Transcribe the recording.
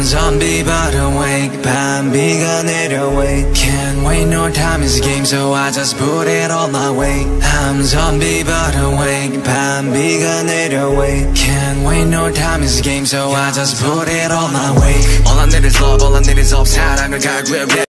zombie but awake. 밤 비가 내려 wait Can't wait no time is game so I just put it all my way. I'm zombie but awake. 밤 비가 내려 wait Can't wait no time is game so I just put it all my way. All I need is love all I need is love. 사랑을 갈구해